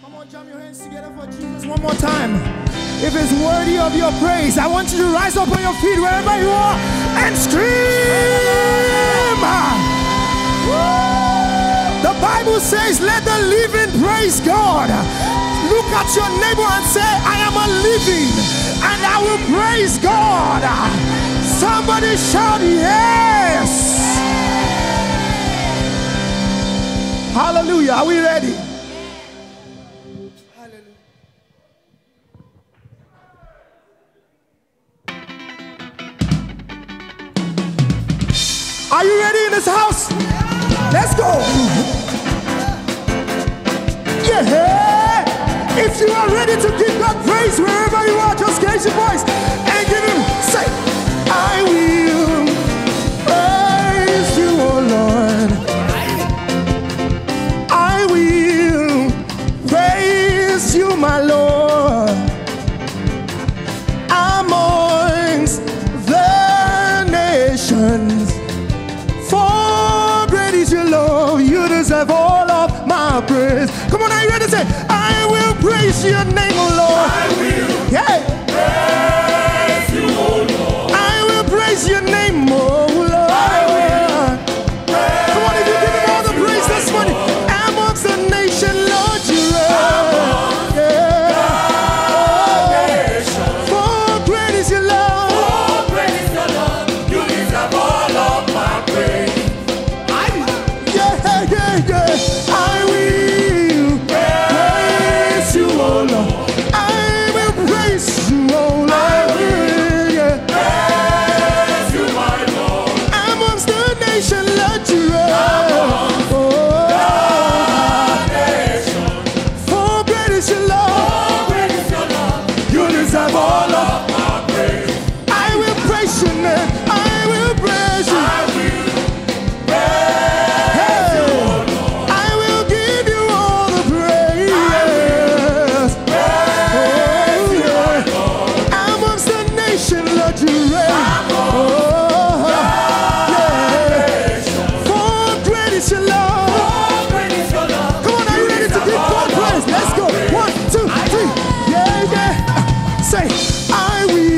Come on, jam your hands together for Jesus one more time. If it's worthy of your praise, I want you to rise up on your feet wherever you are and scream. The Bible says, Let the living praise God. Look at your neighbor and say, I am a living and I will praise God. Somebody shout, Yes. Hallelujah. Are we ready? Are you ready in this house? Let's go. Yeah. If you are ready to give God praise wherever you are, just raise your voice and give Him say. Come on, are you ready to say, I will praise your name, Lord? I will. Yeah. highway.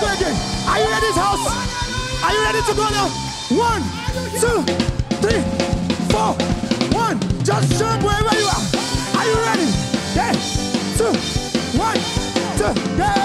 do again. Are you ready, house? Are you ready to go now? One, two, three, four. One. Just jump wherever you are. Are you ready? Yes. Two. Yeah.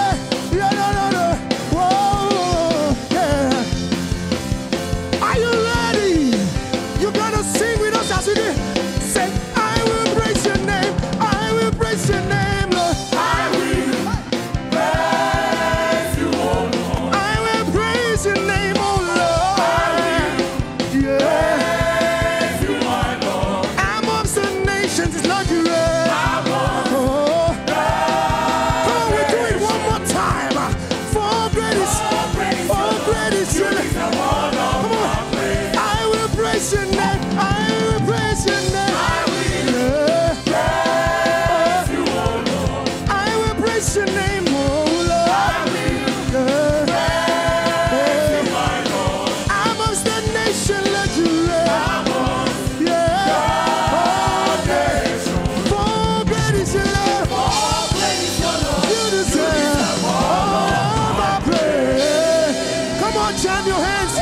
Clap your hands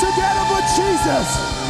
together for Jesus.